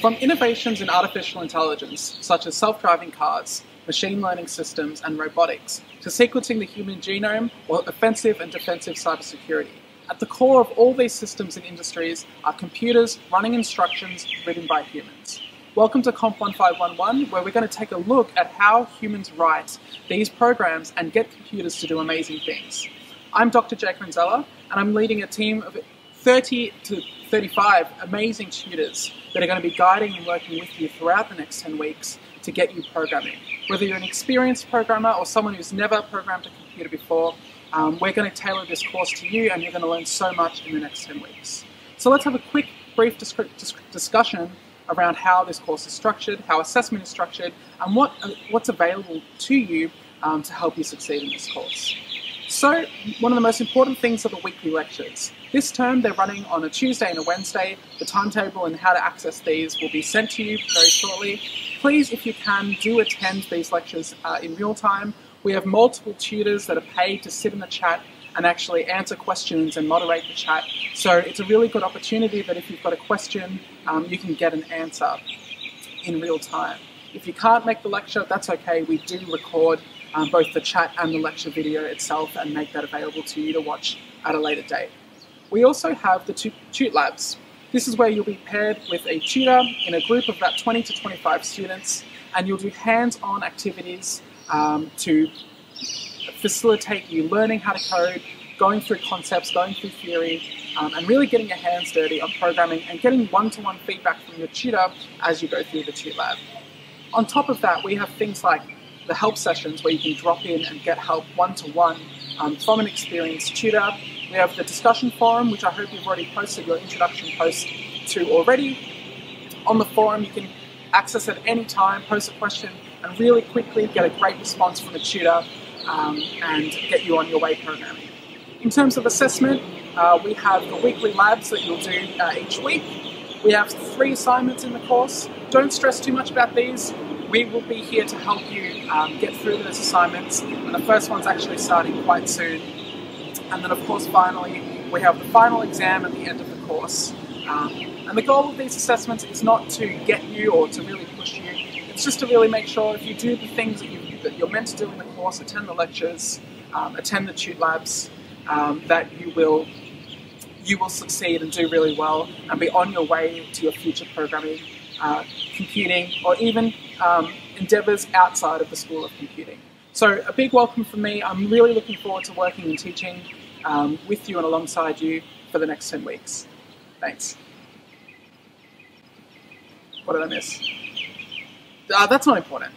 From innovations in artificial intelligence, such as self-driving cars, machine learning systems, and robotics, to sequencing the human genome or offensive and defensive cybersecurity. At the core of all these systems and industries are computers running instructions written by humans. Welcome to Comp 1511, where we're going to take a look at how humans write these programs and get computers to do amazing things. I'm Dr. Jake Renzella, and I'm leading a team of 30 to 35 amazing tutors that are going to be guiding and working with you throughout the next 10 weeks to get you programming. Whether you're an experienced programmer or someone who's never programmed a computer before, um, we're going to tailor this course to you and you're going to learn so much in the next 10 weeks. So let's have a quick, brief discussion around how this course is structured, how assessment is structured, and what, uh, what's available to you um, to help you succeed in this course. So, one of the most important things are the weekly lectures. This term they're running on a Tuesday and a Wednesday. The timetable and how to access these will be sent to you very shortly. Please, if you can, do attend these lectures uh, in real time. We have multiple tutors that are paid to sit in the chat and actually answer questions and moderate the chat. So it's a really good opportunity that if you've got a question, um, you can get an answer in real time. If you can't make the lecture, that's okay. We do record um, both the chat and the lecture video itself and make that available to you to watch at a later date. We also have the Tute Labs. This is where you'll be paired with a tutor in a group of about 20 to 25 students and you'll do hands-on activities um, to facilitate you learning how to code, going through concepts, going through theory, um, and really getting your hands dirty on programming and getting one-to-one -one feedback from your tutor as you go through the Tute Lab. On top of that, we have things like the help sessions where you can drop in and get help one-to-one um, from an experienced tutor. We have the discussion forum, which I hope you've already posted your introduction post to already. On the forum, you can access at any time, post a question, and really quickly get a great response from a tutor um, and get you on your way programming. In terms of assessment, uh, we have the weekly labs that you'll do uh, each week. We have three assignments in the course. Don't stress too much about these we will be here to help you um, get through those assignments. And the first one's actually starting quite soon. And then, of course, finally, we have the final exam at the end of the course. Um, and the goal of these assessments is not to get you or to really push you. It's just to really make sure if you do the things that, you, that you're meant to do in the course, attend the lectures, um, attend the tute labs, um, that you will you will succeed and do really well and be on your way to your future programming uh, computing, or even um, endeavours outside of the School of Computing. So a big welcome from me. I'm really looking forward to working and teaching um, with you and alongside you for the next 10 weeks. Thanks. What did I miss? Uh, that's not important.